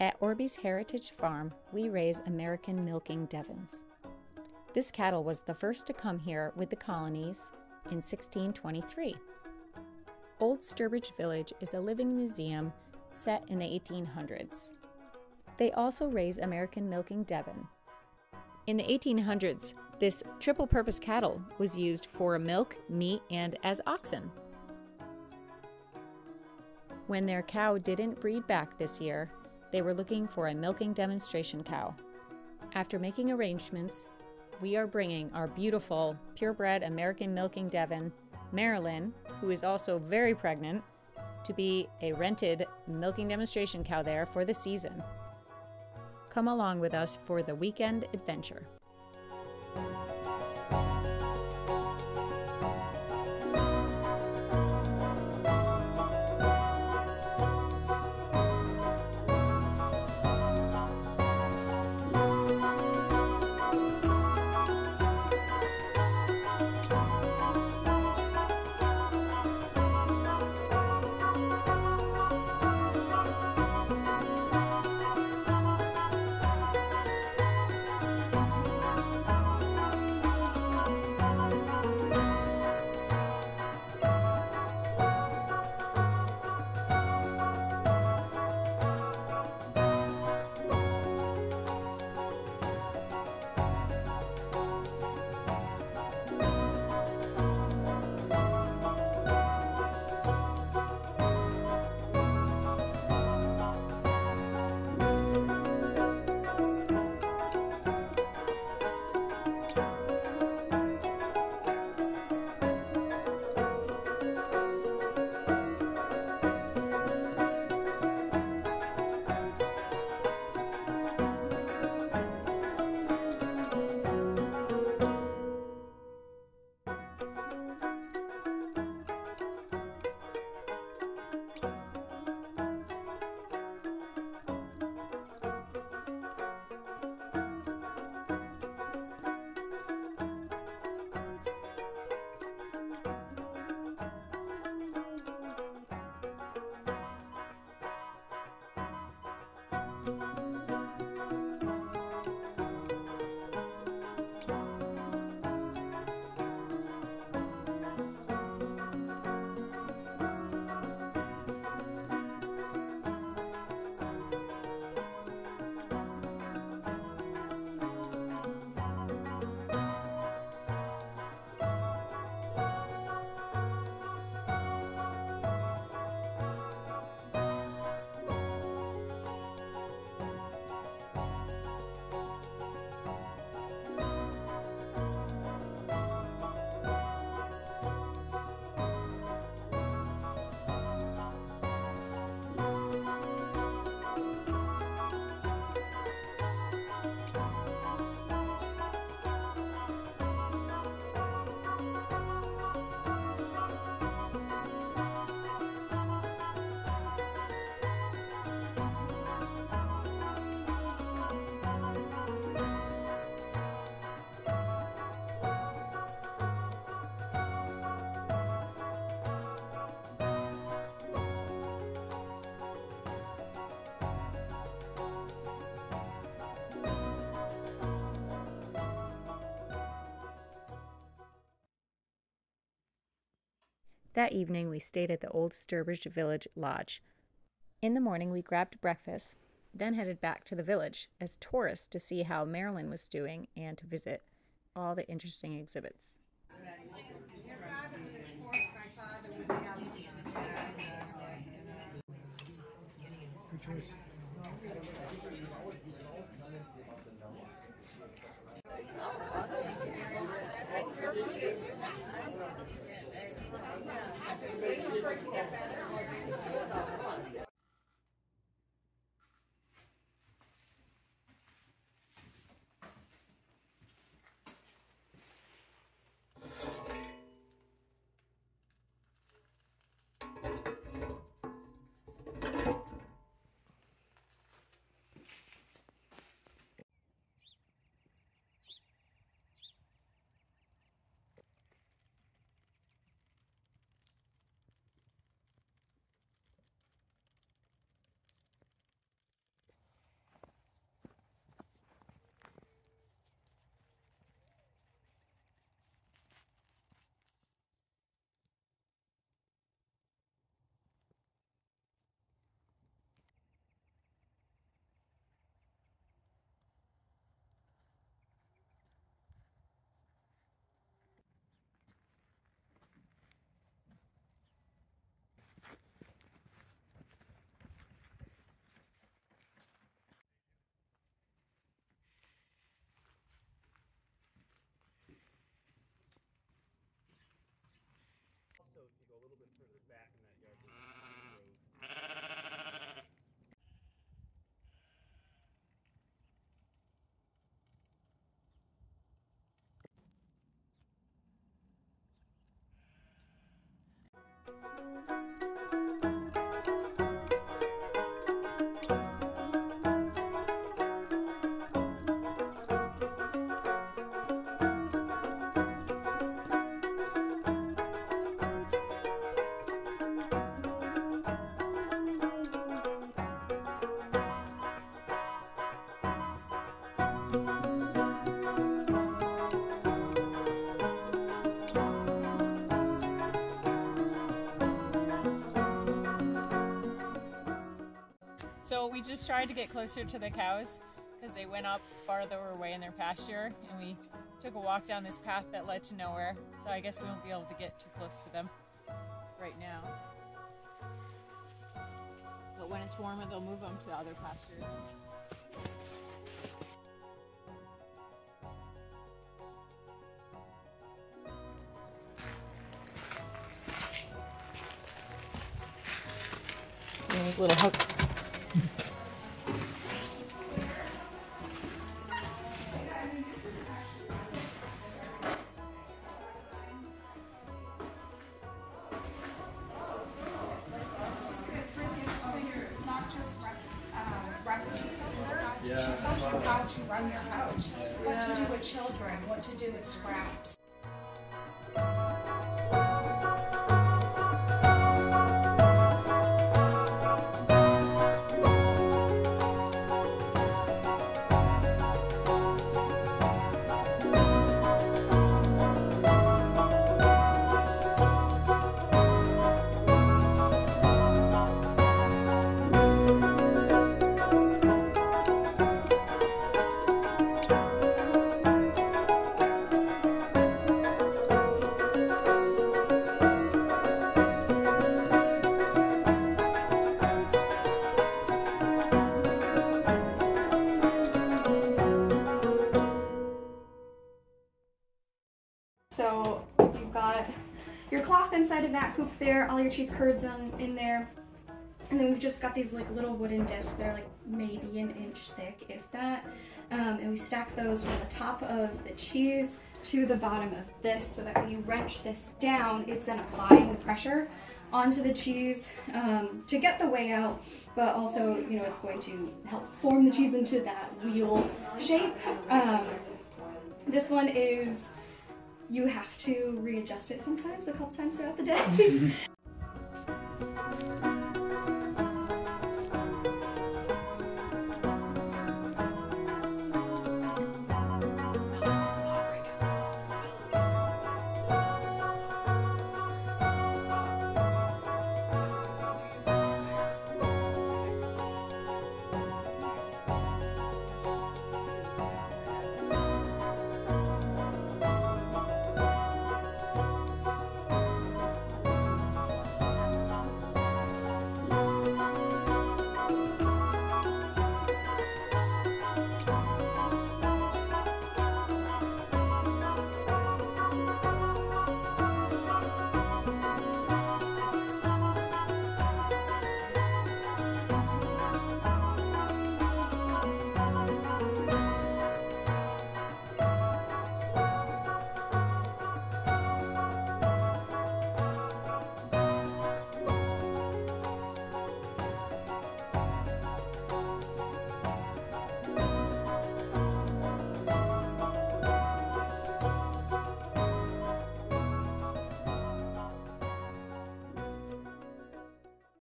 At Orbe's Heritage Farm, we raise American milking Devons. This cattle was the first to come here with the colonies in 1623. Old Sturbridge Village is a living museum set in the 1800s. They also raise American milking Devon. In the 1800s, this triple purpose cattle was used for milk, meat, and as oxen. When their cow didn't breed back this year, they were looking for a milking demonstration cow. After making arrangements, we are bringing our beautiful purebred American milking Devon, Marilyn, who is also very pregnant, to be a rented milking demonstration cow there for the season. Come along with us for the weekend adventure. That evening, we stayed at the old Sturbridge Village Lodge. In the morning, we grabbed breakfast, then headed back to the village as tourists to see how Marilyn was doing and to visit all the interesting exhibits. to get back. Just tried to get closer to the cows because they went up farther away in their pasture and we took a walk down this path that led to nowhere. So I guess we won't be able to get too close to them right now. But when it's warmer, they'll move them to other pastures. little hook How to run your house, what to do with children, what to do with scraps. So you've got your cloth inside of that hoop there, all your cheese curds in there. And then we've just got these like little wooden discs. They're like maybe an inch thick, if that. Um, and we stack those from the top of the cheese to the bottom of this so that when you wrench this down, it's then applying the pressure onto the cheese um, to get the whey out, but also, you know, it's going to help form the cheese into that wheel shape. Um, this one is you have to readjust it sometimes a couple times throughout the day.